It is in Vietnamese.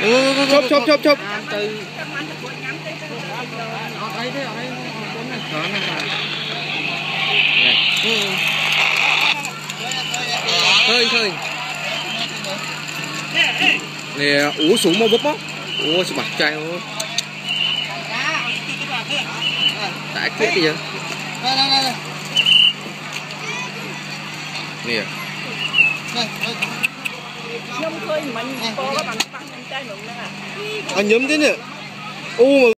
Ừ, ừ, ừ, chụp chụp chụp chụp. Từ họ thấy thế họ thấy cuốn này đó nó là khơi khơi nè ủ súng mau bóp bóp ủa, sao mặt trai ủa đã chết đi vậy nè. Nhôm khơi mình cô bạn 아니 염되네. 오.